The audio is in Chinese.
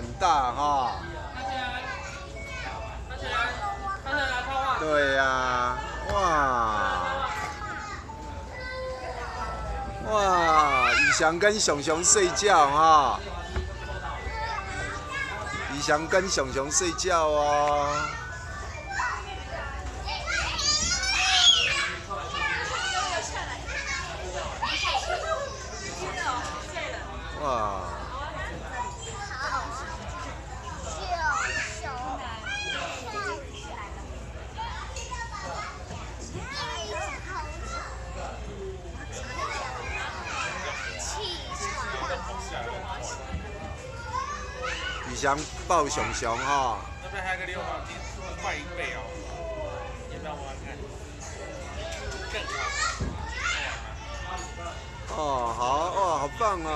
很大哈。对呀，哇哇，宇翔跟熊熊睡觉哈，宇翔跟熊熊睡觉哦。哇！宇翔抱熊熊哈。那边还有个溜滑梯，快一倍哦！要不要玩玩看？更好。哦，好，哇，好棒哦！